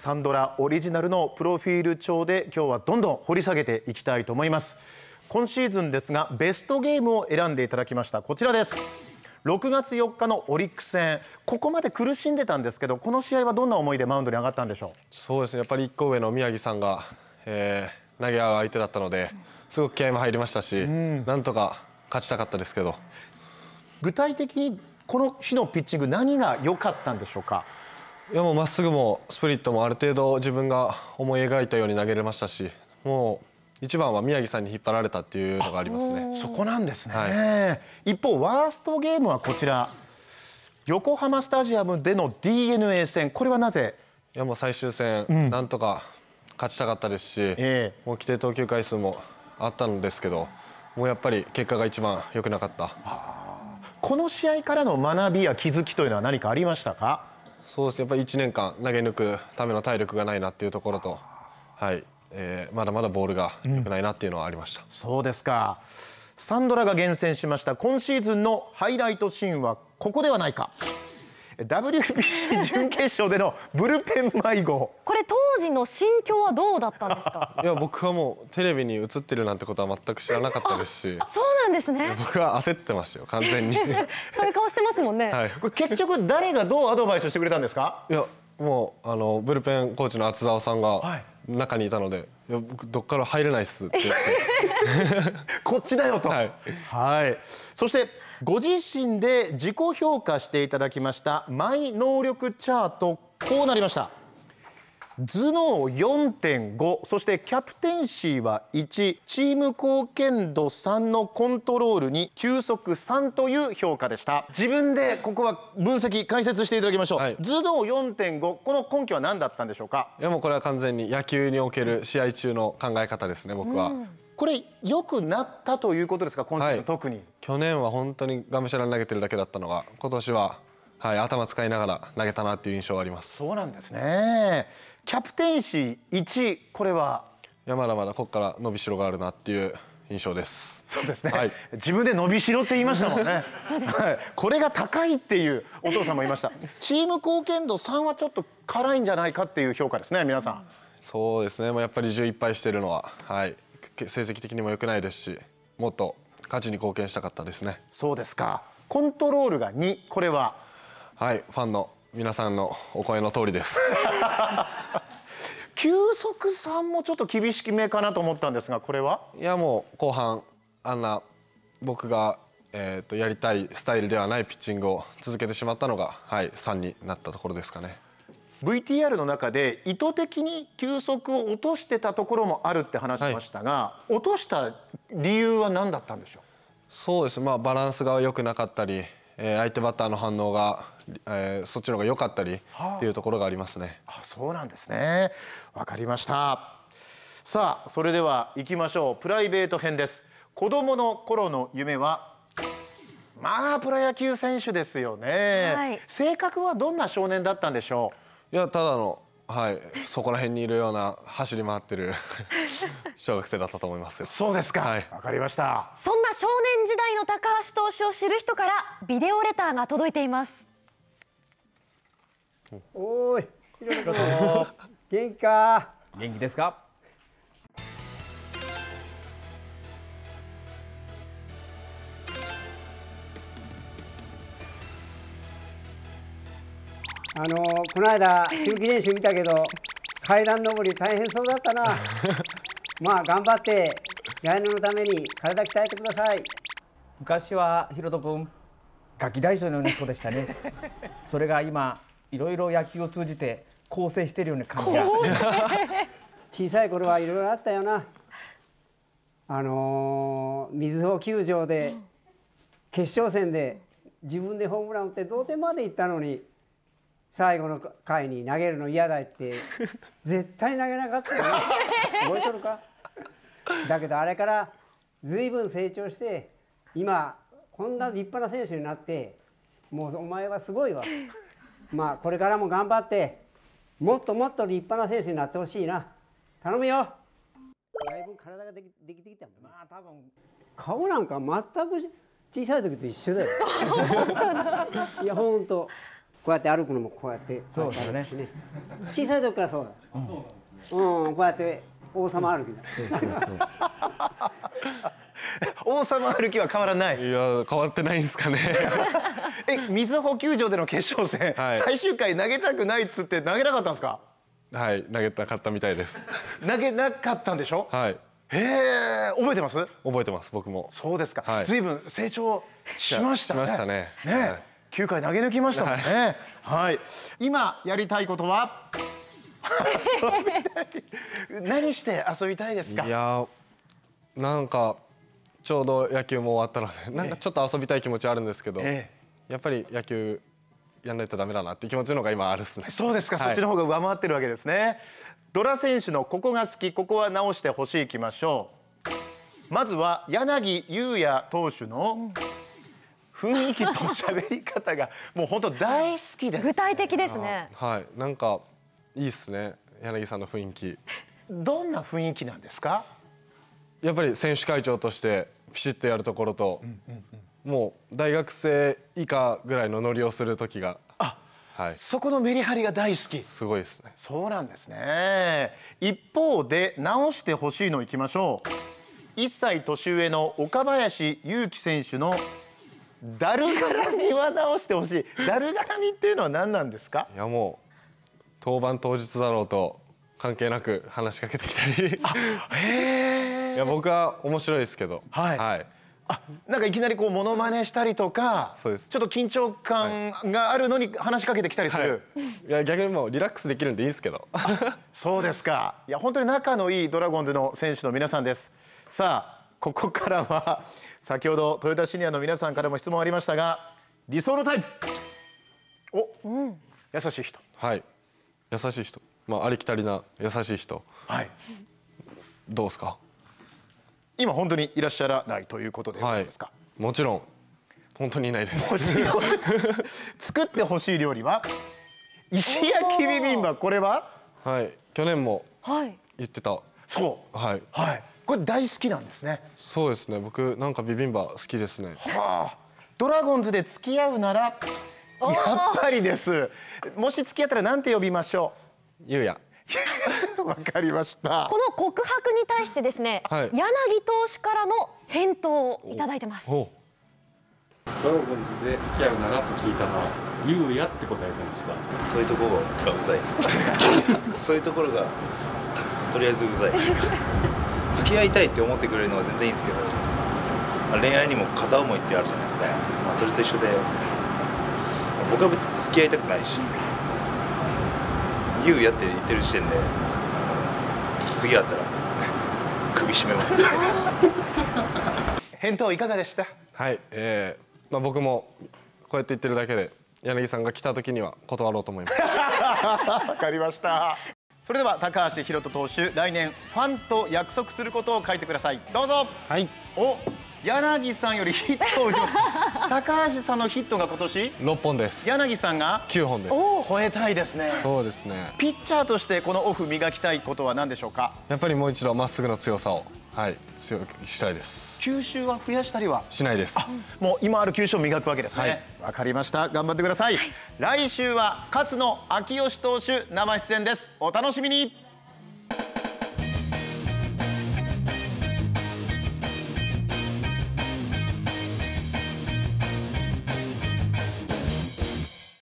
サンドラオリジナルのプロフィール帳で今日はどんどん掘り下げていきたいと思います。今シーズンですがベストゲームを選んでいただきました。こちらです。6月4日のオリックス戦。ここまで苦しんでたんですけどこの試合はどんな思いでマウンドに上がったんでしょう？そうですね。やっぱり1個上の宮城さんが、えー、投げ合う相手だったのですごく気合も入りましたし、うん、なんとか勝ちたかったですけど。具体的にこの日のピッチング何が良かったんでしょうか？いやもうまっすぐもスプリットもある程度自分が思い描いたように投げれましたしもう一番は宮城さんに引っ張られたっていうのがありますね。そこなんですね、はい、一方ワーストゲームはこちら。横浜スタジアムでの DNA 戦これはなぜいやもう最終戦、うん、なんとか勝ちたかったですし、えー、もう規定投球回数もあったんですけどもうやっぱり結果が一番良くなかった。この試合からの学びや気づきというのは何かありましたか？そうですね。やっぱり1年間投げ抜くための体力がないなっていうところと、はい。えー、まだまだボールが良くないなっていうのはありました、うん、そうですか。サンドラが厳選しました今シーズンのハイライトシーンはここではないか。WBC 準決勝でのブルペン迷子。これ当時の心境はどうだったんですか？いや僕はもうテレビに映ってるなんてことは全く知らなかったですし。そうなんですね。僕は焦ってましたよ完全に。そういう顔してますもんね、はい、これ結局誰がどうアドバイスしてくれたんですか？いやもうあのブルペンコーチの厚澤さんが中にいたので、はい、いや僕どっから入れないっすって言って。こっちだよと。はい、はい、そしてご自身で自己評価していただきましたマイ能力チャートこうなりました。頭脳4.5そしてキャプテンシーは1チーム貢献度3のコントロールに球速3という評価でした。自分でここは分析解説していただきましょう、はい、頭脳4.5この根拠は何だったんでしょうか？いやもうこれは完全に野球における試合中の考え方ですね僕は、これ良くなったということですか？今シーズン、はい、特に。去年は本当にがむしゃらに投げてるだけだったのが今年ははい、頭使いながら投げたなっていう印象があります。そうなんですね。キャプテンシー1これは？いやまだまだここから伸びしろがあるなっていう印象です。そうですね、はい、自分で伸びしろって言いましたもんね。はい、これが高いっていうお父さんもいました。チーム貢献度3はちょっと辛いんじゃないかっていう評価ですね皆さん。そうですね。もうやっぱり11敗してるのは。はい成績的にも良くないですしもっと勝ちに貢献したかったですね。そうですか。コントロールが2これは？はいファンの皆さんのお声の通りです。球速さんもちょっと厳しめかなと思ったんですがこれは？いやもう後半あんな僕がえーと、やりたいスタイルではないピッチングを続けてしまったのが、はい、3になったところですかね VTR の中で意図的に球速を落としてたところもあるって話しましたが、はい、落とした理由は何だったんでしょう？そうです、まあ、バランスが良くなかったり、えー、相手バッターの反応がえー、そっちの方が良かったりっていうところがありますね。あそうなんですね。わかりました。さあそれでは行きましょう。プライベート編です。子供の頃の夢はまあプロ野球選手ですよね、はい、性格はどんな少年だったんでしょう？いやただのはい、そこら辺にいるような走り回ってる 小学生だったと思いますそうですか。わ、はい、かりました。そんな少年時代の高橋投手を知る人からビデオレターが届いています。おい。元気か？元気ですか？あのこの間周期練習見たけど階段登り大変そうだったな。まあ頑張って来年のために体鍛えてください。昔はひろと君ガキ大将のような人でしたね。それが今いろいろ野球を通じて構成しているような感じが。小さい頃はいろいろあったよな。あのー、水穂球場で決勝戦で自分でホームラン打って同点まで行ったのに最後の回に投げるの嫌だって 絶対投げなかったよね。覚えとるか？だけどあれから随分成長して今こんな立派な選手になってもうお前はすごいわ。まあこれからも頑張ってもっともっと立派な選手になってほしいな。頼むよ。だいぶ体ができできてきたもんまあ多分顔なんか全く小さい時と一緒だよ。いやほんとここうやって歩くのもこうやってそうですね。小さい時からそうだ。うん、うん、こうやって王様歩きだ。王様歩きは変わらない。いや変わってないんですかね。え水補給場での決勝戦、はい。最終回投げたくないっつって投げなかったんですか？はい投げたかったみたいです。投げなかったんでしょ？はい。へえ覚えてます？覚えてます僕も。そうですか、はい。ずいぶん成長しましたね。しましたね。ね、はい9回投げ抜きましたもんね。はい、今やりたいことは？何して遊びたいですか？いやーなんかちょうど野球も終わったのでなんかちょっと遊びたい気持ちはあるんですけど、えやっぱり野球やんないとダメだなって気持ちの方が今あるっすね。そうですか、はい。そっちの方が上回ってるわけですね。ドラ選手のここが好きここは直してほしいいきましょう。まずは柳優也投手の雰囲気と喋り方がもう本当大好きです具体的ですね。はい。なんかいいっすね。柳さんの雰囲気。どんな雰囲気なんですか？やっぱり選手会長としてピシッとやるところと、もう大学生以下ぐらいのノリをする時が。はい。そこのメリハリが大好き。すごいですね。そうなんですね。一方で直してほしいのいきましょう。1歳年上の岡林勇希選手のだるがらみは直してほしい。だるがらみっていうのは何なんですか？いやもう登板当日だろうと関係なく話しかけてきたり。いや僕は面白いですけど。はい。はい、あなんかいきなりこうモノマネしたりとかそうです。ちょっと緊張感があるのに話しかけてきたりする、い。や逆にもうリラックスできるんでいいんですけど。そうですか。いや本当に仲のいいドラゴンズの選手の皆さんです。さあここからは先ほどトヨタシニアの皆さんからも質問ありましたが理想のタイプ。お、優しい人。はい。優しい人。まあありきたりな優しい人。はい。どうですか？今本当にいらっしゃらないということでよろしいですか、もちろん。本当にいないです。作ってほしい料理は石焼きビビンバ。これは？はい。去年もはい。言ってた。そう。はい。はいこれ大好きなんですね。そうですね。僕なんかビビンバ好きですね。はあ。ドラゴンズで付き合うならやっぱりです。もし付き合ったら何て呼びましょゆうやう わかりました。この告白に対してですね、はい。柳投手からの返答をいただいてます。おドラゴンズで付き合うならと聞いたら「ゆうや」って答えてました。そういうところがうざいです。そういうところがとりあえずうざい付き合いたいって思ってくれるのは全然いいんですけど、まあ恋愛にも片思いってあるじゃないですか、まあ、それと一緒で僕は付き合いたくないし言うやって言ってる時点で次会ったら 首絞めます。返答いかがでした？はい、えーまあ、僕もこうやって言ってるだけで柳さんが来た時には断ろうと思います。わかりましたそれでは高橋宏斗投手来年ファンと約束することを書いてください。どうぞ。はい。お柳さんよりヒットを打ちます。高橋さんのヒットが今年？6本です。柳さんが？9本です。超えたいですね。そうですね。ピッチャーとしてこのオフ磨きたいことは何でしょうか？やっぱりもう一度まっすぐの強さをはい強くしたいです。球種は増やしたりは？しないです。もう今ある球種を磨くわけですね。わ、かりました。頑張ってください、来週は勝野昭義投手生出演です。お楽しみに